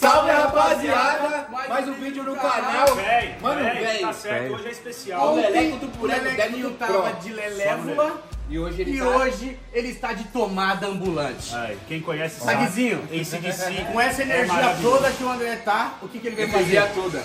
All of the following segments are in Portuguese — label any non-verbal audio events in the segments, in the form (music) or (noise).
Salve rapaziada! Mais um vídeo no canal. Véi, Mano, véi. tá certo, Véi. hoje é O especial. Leleco do O Boneco Lelequinho tava de lelévola E hoje ele e tá... hoje ele está de tomada ambulante. Ai, quem conhece sabe. Saguezinho, ACDC. com essa é energia maravilhoso. toda que o André tá, o que, que ele vai Energia fazer? toda.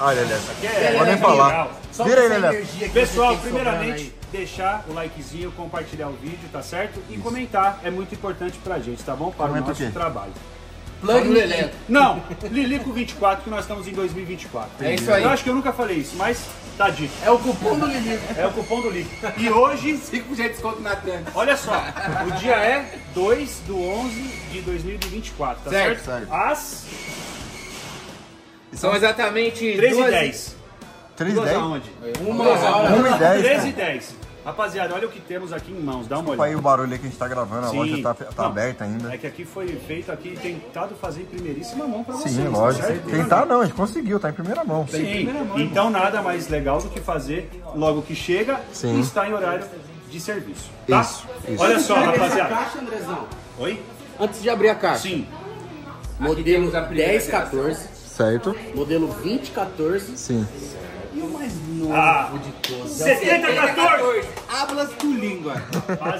Olha, Lelé. Que é- Pode nem é falar. Vira aí, Lelé. que Pessoal, primeiramente, deixar o likezinho, compartilhar o vídeo, tá certo? E comentar é muito importante pra gente, tá bom? Para Comenta o nosso o trabalho. Plug Leleco. Não, Lilico 24, que nós estamos em 2024. É isso aí. Eu acho que eu nunca falei isso, mas tá dito. É o cupom do Lili. É o cupom do Lilico. E hoje, 5% de desconto na trans. olha só, o dia é 2 do 11 de 2024, tá certo? Certo, certo. Às São exatamente 13 duas... e 10. 3 Duas 10. aonde? Uma hora. 1 e 10. 13 e 10. Rapaziada, olha o que temos aqui em mãos, dá uma Desculpa aí olhada. o barulho aí que a gente tá gravando, a Sim. loja tá, tá Não, aberta ainda. É que aqui foi feito, aqui tentado fazer em primeiríssima mão pra vocês. Sim, tá lógico. certo? Tentar não, a gente conseguiu, tá em primeira mão. Sim, então nada mais legal do que fazer logo que chega Sim. e está em horário de serviço. Tá? Isso, isso. Olha só, rapaziada. caixa, Andrezão. Oi? Antes de abrir a caixa, Sim. modelo temos a primeira 1014, Certo? modelo 2014 Sim. E o novo Ah. de todos. 7014! Hablas tu língua.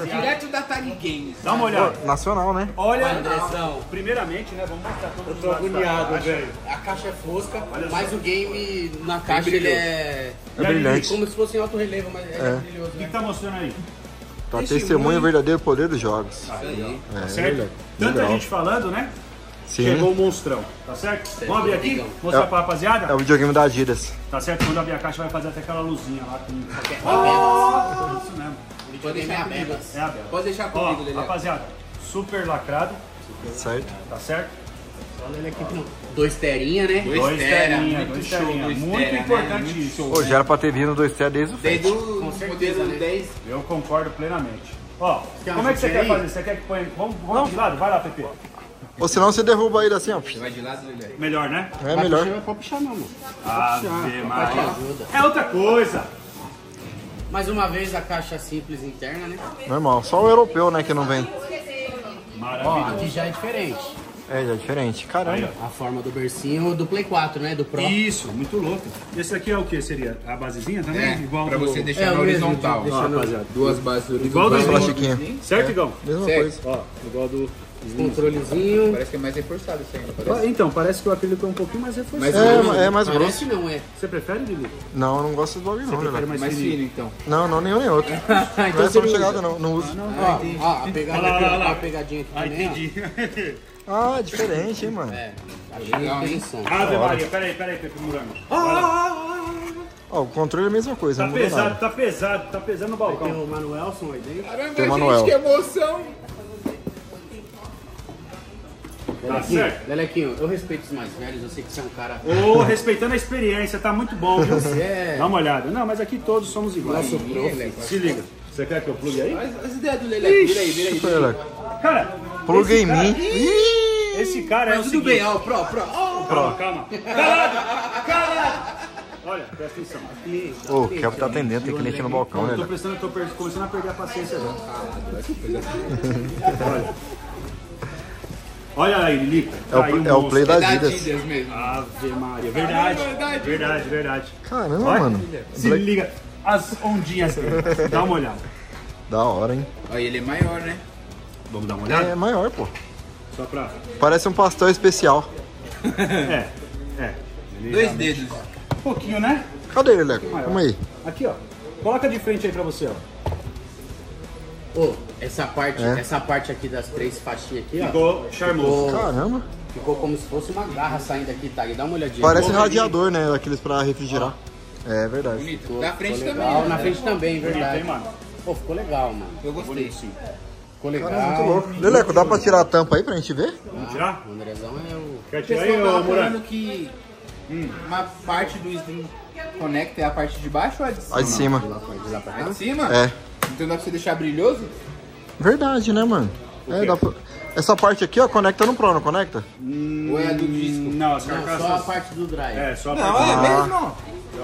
Direto da Tiny Games. dá uma olhada. Nacional, né? Olha, Andrezão. primeiramente, né, vamos mostrar todos Eu os tô agoniado, velho. A caixa é fosca, mas o game na caixa ele é. É brilhante. Como se fosse em alto relevo, mas é, É. brilhoso. O que Né? que tá mostrando aí? Tá testemunho verdadeiro poder dos jogos. Aí, É, tá certo? Tanta Legal. gente falando, né? Sim. Chegou o monstrão, tá certo? Vamos abrir aqui, mostrar É. pra rapaziada? É o videogame da Adidas. Tá certo? Quando abrir a caixa vai fazer até aquela luzinha lá com... Ah, Isso mesmo. O videogame é aberto. É a Bela. Pode deixar Ó, comigo, Lelé. rapaziada, super lacrado, Certo? tá certo? Olha ele aqui que não. Dois terinha, né? Dois Dois tera, terinha, muito dois show, terinha. dois Muito tera, né? importante Muito isso. show. Pô, já era pra ter vindo dois T desde o Desde Fest. o Com certeza, modelo né? 10. Eu concordo plenamente. Ó, como é que você quer aí? fazer? Você quer que ponha... Vamos, vamos de lado? Vai lá, Pepe. Ou senão você derruba ele assim, ó. Você vai de lado, Lelé? Melhor, né? É melhor. Puxar, Pode puxar, Vai Maria. te ajuda. É outra coisa. Mais uma vez a caixa simples interna, né? Normal. Só o europeu, né, que não vem. Ó, Maravilhoso. aqui já é diferente. É, já é diferente. Caramba. A forma do bercinho do Play 4, né? Do Pro. Isso, muito louco. Esse aqui é o que? Seria a basezinha também? É, Igual pra do... você deixar É, na horizontal. deixa Ó, no- rapaziada. Duas bases Igual do horizontais. Plastiquinho. Certo, Igão? Mesma Certo. coisa. Ó, igual do... Controlezinho. Parece que é mais reforçado isso ainda, Ah, parece. Então, parece que o acrílico é um pouquinho mais reforçado. Mas É, é mais grosso. Parece não é. Você prefere, Lili? Não, eu não gosto desse bagulho não, Prefere né? mais, Mais fininho? fino, então. Não, não, nenhum nem outro. (laughs) Não é então essa você chegada não, não uso. Ó, ó, a pegadinha Olha lá, aqui, olha ó, lá. a pegadinha aqui Ah, também, entendi. (laughs) Ah, diferente, hein, mano. É, Legal, hein? Ave Maria, peraí, peraí, Pepe Murano. Ó, o controle é a mesma coisa, Tá não pesado, nada. tá pesado, tá pesando no Tem balcão. o Manuelson aí dentro. Caramba, Tem Manuel. gente, que emoção. Lelequinho, certo. Lelequinho, eu respeito os mais velhos, eu sei que você é um cara. Ô, respeitando a experiência, tá muito bom, viu? É. Dá uma olhada. Não, mas aqui todos somos iguais. Nosso prof. Se liga. Você quer que eu plugue aí? As, as ideias do Lelé, vira aí, vira aí. Cara, Plugue em mim. Esse cara é o Tudo seguinte... bem, ó, pro, pro. ó. Calma, calma. Calado, calado. Olha, presta atenção. Ô, o Kevin tá atendendo, tem aqui no balcão, Eu tô, né? prestando, tô começando a perder a paciência já. Olha. Olha aí, Lilica. É o, é o play da É da Adidas. Adidas mesmo. Ave Maria. Verdade. verdade. Verdade, verdade. Caramba, Olha, mano. Se liga. As ondinhas dele. Dá uma olhada. Da hora, hein? Ó, ele é maior, né? Vamos dar uma olhada? É maior, pô. Só pra... Parece um pastel especial. É, é. Ele (laughs) Dois realmente- dedos. Um pouquinho, né? Cadê ele, Leco? Calma aí. Aqui, ó. Coloca de frente aí pra você, ó. Ô, essa parte, É. essa parte aqui das três faixinhas aqui, ó. Ficou charmoso. Ficou, Caramba. ficou como se fosse uma garra saindo aqui, tá? Dá uma olhadinha. Parece Ficou- radiador, né? Aqueles pra refrigerar. É verdade. Bonito. ficou- Da frente ficou também. legal. né? Na frente também, Bonito, verdade. hein, mano? Pô, ficou legal, mano. Eu gostei. Bonito, sim. Ficou legal. Caramba, muito louco. Leleco, dá pra tirar a tampa aí pra gente ver? Vamos tirar? O Andrezão é o. Quer tirar aí, ô Murano? falando que uma parte do Slim Connect é a parte de baixo ou a de cima? A de cima. De lá de lá pra A de cima? É. Então dá pra você deixar brilhoso? Verdade, né, mano? É, dá pra... Essa parte aqui, ó, conecta no Pro, não conecta? Ou é a do disco? Não, as Não, carcaças... só a parte do drive. É, só a Não, parte... é mesmo.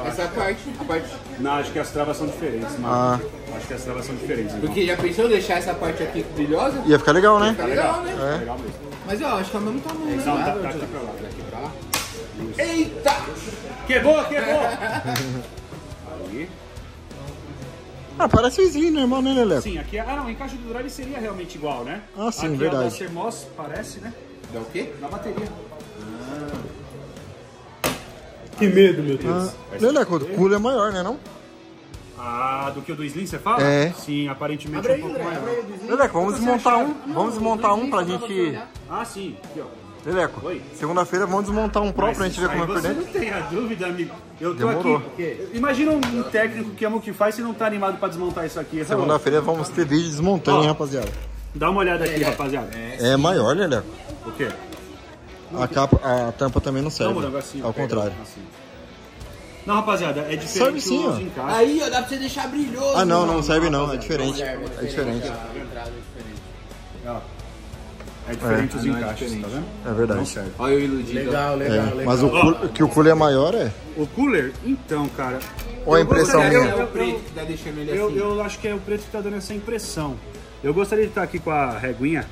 Essa parte, a parte. Não, acho que as travas são diferentes, mano. Ah. Acho que as travas são diferentes. irmão. Porque já pensou deixar essa parte aqui brilhosa? Ia ficar legal, né? Tá legal, né? É. Legal mesmo. Mas eu acho que é o mesmo tamanho, né? Não, tá, tá aqui pra lá. Daqui pra lá. Eita! Quebrou, quebrou! (laughs) Ah, parece o Slim normal, né, Leleco? Sim, aqui. Ah, não, o encaixe do drive seria realmente igual, né? Ah, sim, aqui verdade. É o da Sermos, parece, né? Dá o quê? Na bateria. Que medo, meu Deus. Ah, Leleco, o cooler é maior, né, não? Ah, do que o do Slim, você fala? É. Sim, aparentemente Abre um pouco maior. aí. Leleco, vamos desmontar um. Vamos desmontar um pra gente... Ah, sim. Aqui, ó. Leleco, segunda-feira vamos desmontar um Pro pra gente ver como é Aí você dentro. não tem a dúvida, amigo. Eu tô Demorou. aqui. Imagina um técnico que ama o que faz e não tá animado pra desmontar isso aqui. Segunda-feira vamos ter vídeo desmontando, hein, rapaziada. Dá uma olhada aqui, rapaziada. É maior, Leleco. O quê? A, capa, a tampa também não serve. Não, o negocinho. Ao pega contrário. assim. Não, rapaziada, é diferente Serve sim, ó. encaixes. Aí, ó, dá pra você deixar brilhoso. Ah, não, não mano. serve não. É diferente. Serve, É diferente. A é diferente. Ó. É diferente os Ah, não, é encaixes, diferente. tá vendo? É Não verdade. serve. Olha eu iludido. Legal, legal, É, legal. mas o cool- que o cooler é maior é. O cooler, então, cara. Ou a impressão minha? eu- É o preto que tá deixando ele assim. eu acho que é o preto que tá dando essa impressão. Eu gostaria de estar aqui com a reguinha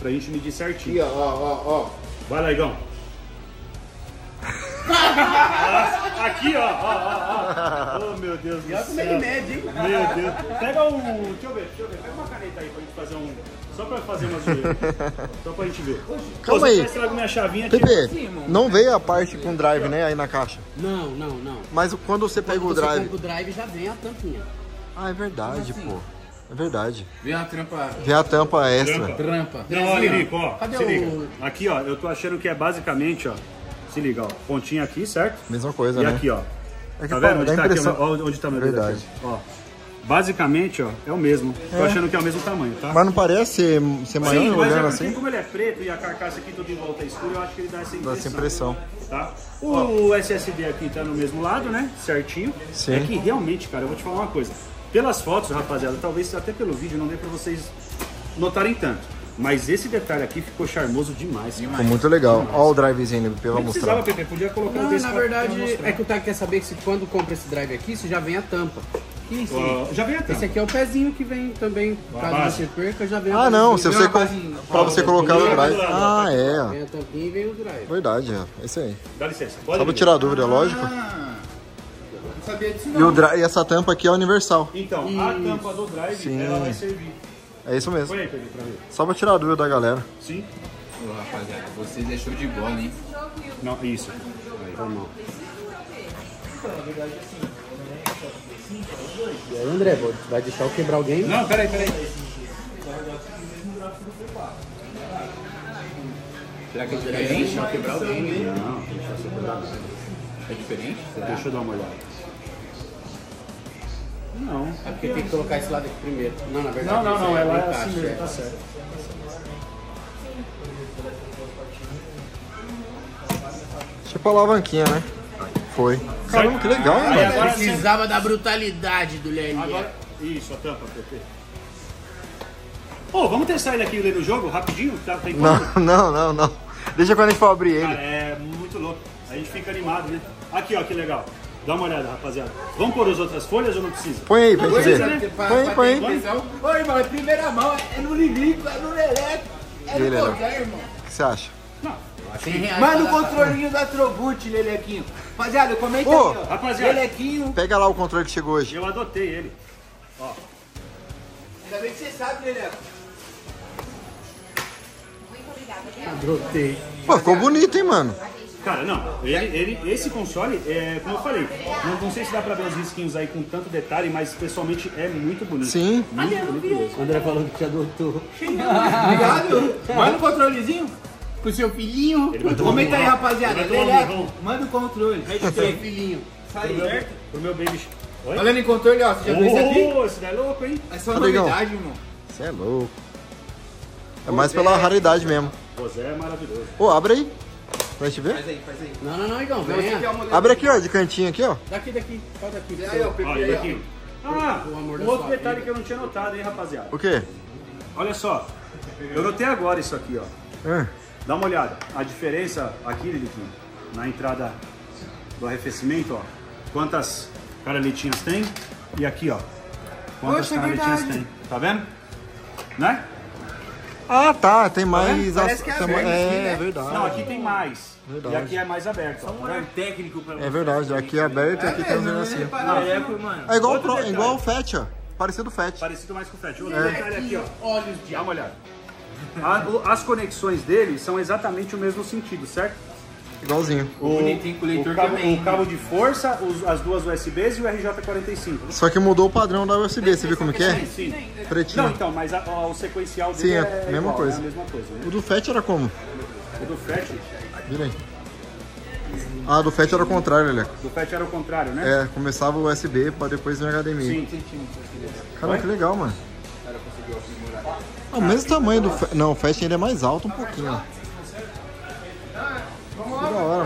pra gente medir certinho. Aqui, ó, ó, ó, Vai lá, aqui, ó, ó, ó, ó. (laughs) Oh, meu Deus do Olha como ele céu. mede, hein? Meu Deus. Pega um. Deixa eu ver, deixa eu ver. Pega uma caneta aí pra gente fazer um. Só pra fazer uma zoeira. (laughs) Só pra gente ver. Calma Pô, aí. Pepe, não veio a parte com drive, né, aí na caixa. Não, não, não. Mas quando você pega Quando o você drive. compra o drive, já vem a tampinha. Ah, é verdade, pô. É verdade. Vem uma trampa. Vem a tampa extra. Trampa. Trampa. Não, olha, Lilico, ó. Cadê se o- liga. Aqui, ó, eu tô achando que é basicamente, ó. Se liga, ó. Pontinha aqui, certo? Mesma coisa, E né? aqui, ó. É Tá vendo? Onde dá tá aqui, impressão. ó, onde tá meu dedo Verdade. aqui, ó. Basicamente, ó, é o mesmo. Tô achando que é o mesmo tamanho, tá? Mas não parece ser, ser maior Sim, mas é porque assim? como ele é preto e a carcaça aqui toda em volta é escura, eu acho que ele dá essa Dá impressão. essa impressão. Tá? O SSD aqui tá no mesmo lado, né? Certinho. Sim. É que realmente, cara, eu vou te falar uma coisa. Pelas fotos, rapaziada, talvez até pelo vídeo não dê pra vocês notarem tanto. Mas esse detalhe aqui ficou charmoso demais. cara. Ficou muito legal. Ó o drivezinho ali, pra Não precisava, mostrar. Pepe, podia colocar um Não, desse na verdade, mostrar. é que o Tag quer saber que se quando compra esse drive aqui, se já vem a tampa. Aqui, sim. Ó, já vem até. Esse aqui é o pezinho que vem também, base. você perca, já vem a Ah, não, se você. com-. Pra você colocar o drive. Ah, é. Vem a tampinha e vem o drive. Verdade, é. Isso aí. Dá licença. Pode Só pra tirar a dúvida, lógico. Ah, não sabia disso E, não. o e essa tampa aqui é universal. Então, a tampa do drive, Sim. ela vai servir. É isso mesmo. Põe aí, Pepe, pra ver. Só pra tirar a dúvida da galera. Sim? Ô, rapaziada, vocês é show de bola, hein? Não, isso. Normal. E aí, André, vai deixar eu quebrar o game? Não, peraí, peraí. Será que é diferente? Deixa eu quebrar o game. Não, tem que fazer cuidado. É diferente? Deixa eu dar uma olhada. Não. É porque tem que colocar esse lado aqui primeiro. Não, na verdade, Não, não, não, aí ela o é assim mesmo, é. tá certo. Tipo a alavanquinha, né? Foi. Caramba, que legal, hein, mano? Precisava da brutalidade do Lelê. Agora, isso, a tampa, Pepe. Pô, vamos testar ele aqui no jogo, rapidinho? Tá? Não, (laughs) não, não, não. Deixa quando a gente for abrir Cara, ele. é muito louco. A gente fica animado, né? Aqui, ó, que legal. Dá uma olhada, rapaziada. Vamos pôr as outras folhas ou não precisa? Põe aí pra gente ver. né? Põe aí, põe aí. Oi, irmão, é primeira mão, é no Lilico, é no Leleco, é no qualquer, irmão. O que você acha? Reais Manda o controlinho da Trobut, Lelequinho. Rapaziada, comenta Ô, aí, ó. rapaziada. Lelequinho. Pega lá o controle que chegou hoje. Eu adotei ele. Ainda bem que você sabe, Leleco. Adotei. Pô, ficou bonito, hein, mano? Cara, não, ele, ele, esse console, é, como eu falei, não, não sei se dá pra ver os risquinhos aí com tanto detalhe, mas pessoalmente é muito bonito. Sim. Muito bonito mesmo. O André falou que te adotou. Obrigado. Manda o controlezinho. Com seu filhinho. Ele vai Comenta aí, rapaziada. Ele vai rão. manda o controle. Seu filhinho. Sai, certo? Pro meu baby. Falando em controle, ó, você já viu esse aqui? Daí é louco, hein? É só Igão? novidade, irmão. Você é louco. É mais pela raridade mesmo. O Zé é maravilhoso. Pô, abre aí. Pra gente ver. Faz aí, faz aí. Não, não, não, Igão, é venha. modelo. Abre aqui, ó, de cantinho aqui, ó. Daqui, daqui. Pode daqui. Aí, ó, Pepe, Olha, aí, ó. aqui. Ah, O amor da um outro detalhe vida. que eu não tinha notado, hein, rapaziada. O quê? Olha só, eu notei agora isso aqui, ó. Ah, Dá uma olhada. A diferença aqui, Liliquinho, na entrada do arrefecimento, ó. Quantas canaletinhas tem? E aqui, ó. Quantas Poxa, é tem? Tá vendo? Né? Ah, tá. Tem mais. Parece que é tem assim, é, né? verdade. Não, aqui tem mais. Verdade. E aqui é mais aberto. ó, tá vendo? técnico pra É verdade. Aqui é aberto e aqui tem um negocinho. Leleco, mano. É igual, Pro- igual o Fat, ó. Parecido o Fat. Parecido mais com o Fat. Outro É. aqui, ó. Olhos de Dá uma olhada. As conexões dele são exatamente o mesmo sentido, certo? Igualzinho. O, Bonitinho com leitor o cabo, também. o cabo de força, os- as duas USBs e o RJ45. Só que mudou o padrão da USB. Você viu como que é? Sim. Não, Pretinho. então, mas a- a- o sequencial dele Sim, é é, a mesma igual, coisa. É a mesma coisa. Né? O do Fat era como? O do Fat, Vira aí. Ah, do Fat era o contrário, Leleco. do Fat era o contrário, né? É, começava o USB pra depois vir o HDMI. Sim. Caramba, que legal, mano. É o mesmo tamanho do Fat. Não, o Fat ainda é mais alto um pouquinho, ó.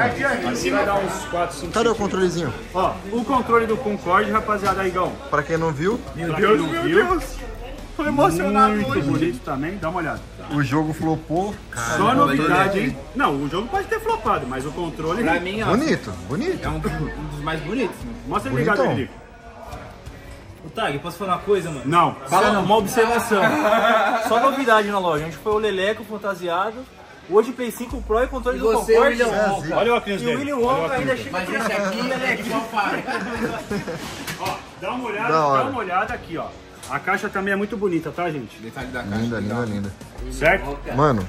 Aqui vai dar uns 4, 5 Cadê o controlezinho? Ó, o controle do Concorde, rapaziada, aí, Igão. Pra quem não viu, Meu Deus, meu Deus. Tô emocionado Muito hoje. bonito também, dá uma olhada. o jogo flopou. Só novidade, hein? Não, o jogo pode ter flopado, mas o controle... Pra mim, ó, Bonito, bonito. é um, um dos mais bonitos. Mostra ele ligado ali. O Tag, posso falar uma coisa, mano? Não. Fala não, uma observação. Só novidade na loja. A gente foi o Leleco fantasiado. Hoje Play 5 Pro e controle E do você, Concorde. William É, Wonka. Olha o óculos E o dele. William Wonka ainda dele. chega Mas esse aqui é igual para. (laughs) Ó, dá uma olhada, dá uma olhada aqui, ó. A caixa também é muito bonita, tá, gente? Detalhe da caixa. Linda, linda, linda. Certo? Mano,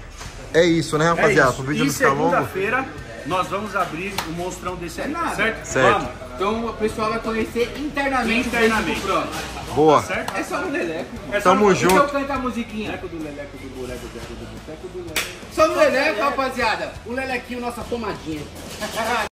é isso, né, É rapaziada? isso. O vídeo E não ficar longo. segunda-feira nós vamos abrir o monstrão desse aí, nada. certo? Certo. Vamos, Então o pessoal vai conhecer internamente, Internamente. o Pro. Boa. certo? É só no Leleco. É só Tamo no- junto. Então canta a musiquinha. Leco do Leleco do Boleco do Boteco do Boteco do Leleco. Só no Leleco, rapaziada. O Lelequinho, nossa pomadinha. (laughs)